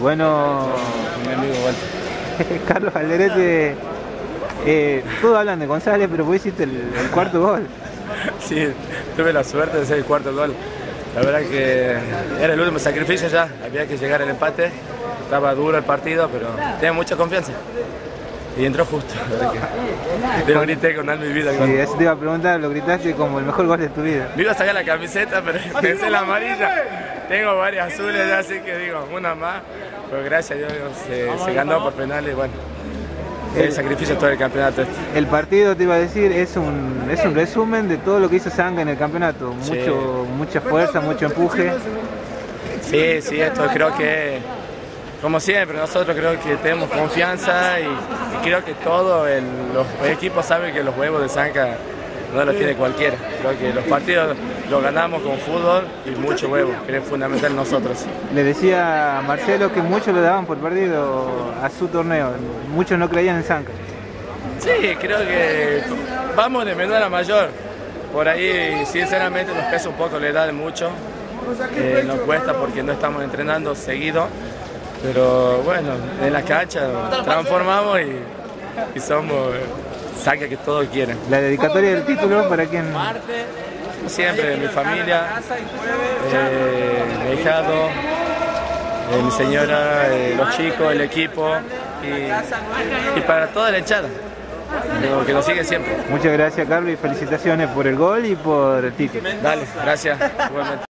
Bueno. Carlos Alderete, eh, todos hablan de González, pero vos hiciste el, el cuarto gol. Sí, tuve la suerte de ser el cuarto gol. La verdad que era el último sacrificio ya, había que llegar al empate. Estaba duro el partido, pero tenía mucha confianza. Y entró justo. Te lo grité con alma y vida. Y eso te iba a preguntar, lo gritaste como el mejor gol de tu vida. Me iba a sacar la camiseta, pero pensé en la amarilla. Tengo varias azules ya, así que digo, una más. Pero gracias a Dios se, se ganó por penales, bueno. El sacrificio todo el campeonato este. El partido, te iba a decir, es un, es un resumen de todo lo que hizo Sanga en el campeonato. Sí. Mucho, Mucha fuerza, mucho empuje. Sí, sí, esto creo que, como siempre, nosotros creo que tenemos confianza y, y creo que todos los equipos saben que los huevos de Zanca no los tiene cualquiera. Creo que los partidos los ganamos con fútbol y mucho huevo, que es fundamental nosotros. Le decía a Marcelo que muchos lo daban por perdido a su torneo. Muchos no creían en Zanca. Sí, creo que vamos de menor a mayor. Por ahí, sinceramente, nos pesa un poco la edad de mucho. Eh, nos cuesta porque no estamos entrenando seguido. Pero bueno, en la cancha transformamos y, y somos saca que todos quieren. La dedicatoria del título para quien. Siempre mi familia, eh, mi hijado, eh, mi señora, eh, los chicos, el equipo y, y para toda la hinchada. Digo, Que nos sigue siempre. Muchas gracias, Carlos, y felicitaciones por el gol y por el título. Dale, gracias. Igualmente.